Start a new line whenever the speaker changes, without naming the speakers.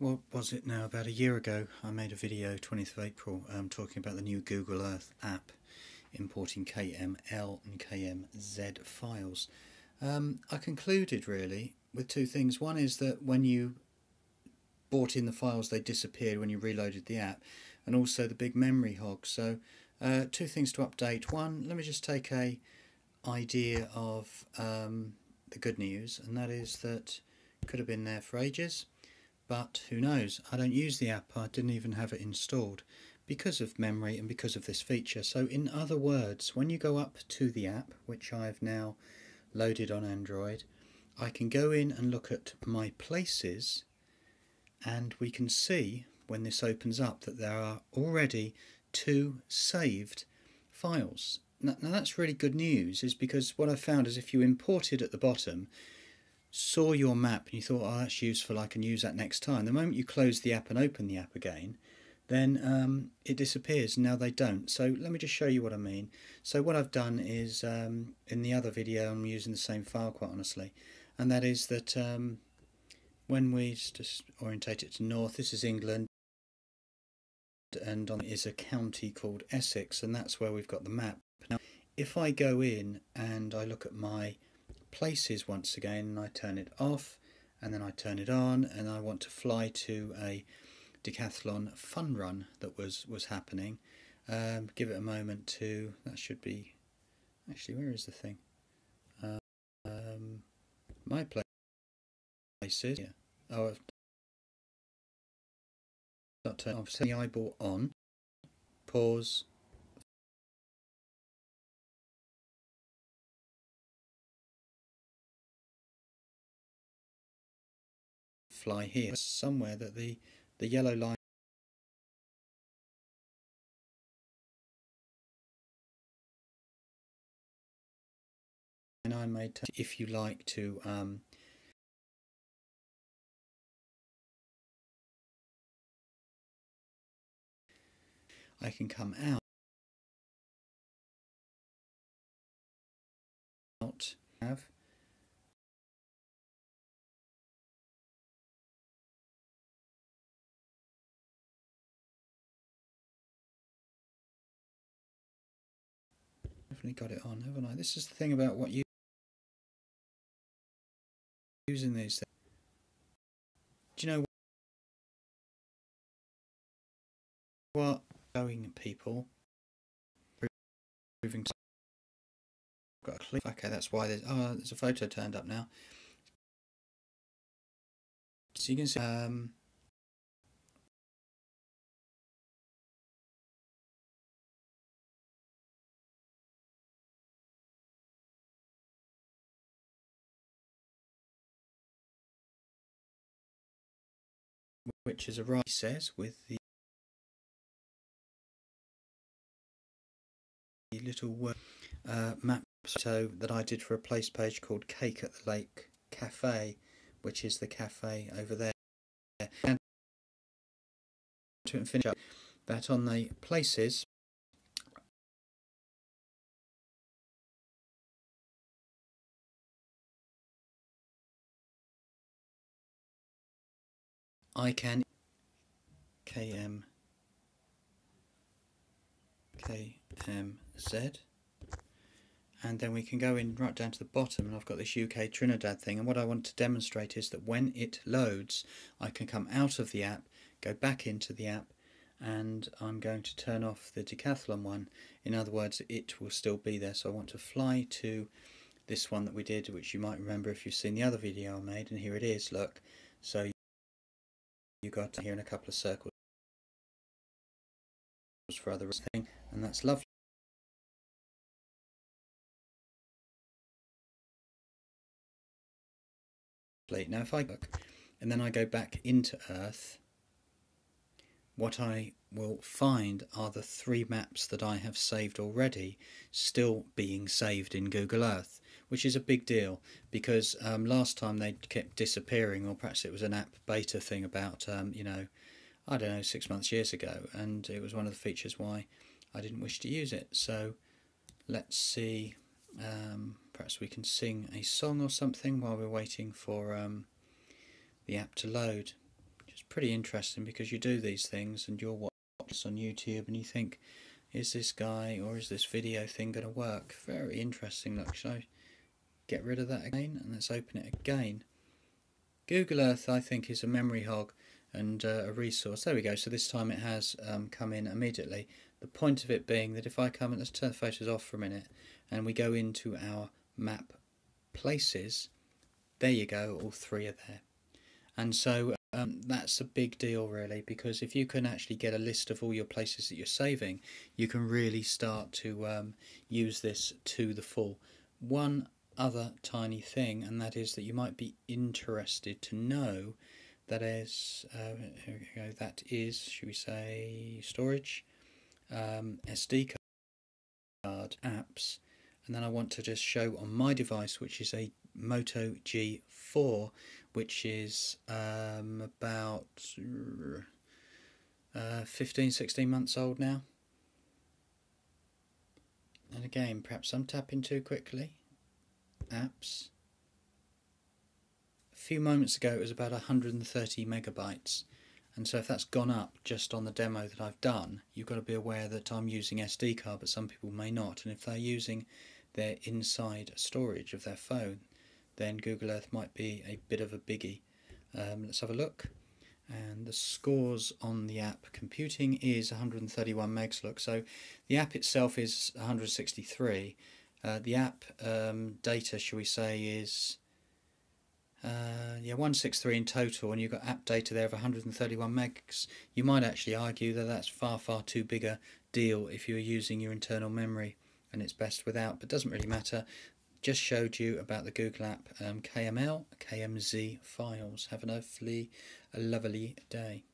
what was it now? About a year ago, I made a video, 20th of April, um, talking about the new Google Earth app importing KML and KMZ files. Um, I concluded really with two things. One is that when you brought in the files, they disappeared when you reloaded the app, and also the big memory hog. So, uh, two things to update. One, let me just take a idea of um, the good news, and that is that could have been there for ages but who knows? I don't use the app. I didn't even have it installed because of memory and because of this feature. So in other words when you go up to the app which I've now loaded on Android I can go in and look at my places and we can see when this opens up that there are already two saved files. Now, now that's really good news is because what I found is if you import it at the bottom saw your map and you thought, oh, that's useful, I can use that next time. The moment you close the app and open the app again, then um, it disappears. Now they don't. So let me just show you what I mean. So what I've done is, um, in the other video, I'm using the same file quite honestly, and that is that um, when we just orientate it to north, this is England, and on is a county called Essex, and that's where we've got the map. Now, if I go in and I look at my places once again. And I turn it off and then I turn it on and I want to fly to a decathlon fun run that was was happening. Um, give it a moment to that should be actually where is the thing? Um, my place places. Yeah. Oh I've not turned off. The eyeball on. Pause fly here somewhere that the the yellow line I made if you like to um, I can come out. Out. have definitely got it on, haven't I? This is the thing about what you using these things. Do you know what going people proving got a clip okay that's why there's oh there's a photo turned up now so you can see um which is a right says with the little uh, map that I did for a place page called Cake at the Lake Cafe, which is the cafe over there. And to finish up that on the places I can. KM KMZ and then we can go in right down to the bottom and I've got this UK Trinidad thing and what I want to demonstrate is that when it loads I can come out of the app go back into the app and I'm going to turn off the decathlon one. In other words it will still be there. So I want to fly to this one that we did which you might remember if you've seen the other video I made and here it is look. So got here in a couple of circles for other thing and that's lovely. Now if I look and then I go back into earth. What I will find are the three maps that I have saved already still being saved in Google Earth which is a big deal because um, last time they kept disappearing, or perhaps it was an app beta thing about, um, you know, I don't know, six months, years ago, and it was one of the features why I didn't wish to use it. So let's see, um, perhaps we can sing a song or something while we're waiting for um, the app to load. Just pretty interesting because you do these things and you'll watch this on YouTube and you think, is this guy or is this video thing going to work? Very interesting. Look, shall I get rid of that again? And let's open it again. Google Earth, I think, is a memory hog and uh, a resource. There we go. So this time it has um, come in immediately. The point of it being that if I come and let's turn the photos off for a minute and we go into our map places, there you go, all three are there. And so um, that's a big deal really because if you can actually get a list of all your places that you're saving, you can really start to um, use this to the full. One other tiny thing, and that is that you might be interested to know that is uh, that is should we say storage um, SD card apps. And then I want to just show on my device which is a Moto G4 which is um, about uh, 15 16 months old now. And again perhaps I'm tapping too quickly apps a few moments ago it was about 130 megabytes and so if that's gone up just on the demo that I've done you've got to be aware that I'm using SD card but some people may not and if they're using their inside storage of their phone then Google Earth might be a bit of a biggie. Um, let's have a look. And the scores on the app computing is 131 megs. Look, so the app itself is 163. Uh, the app um, data, shall we say, is uh, yeah 163 in total, and you've got app data there of 131 megs. You might actually argue that that's far far too big a deal if you're using your internal memory, and it's best without. But doesn't really matter just showed you about the Google app um, KML, KMZ files. Have a lovely, a lovely day.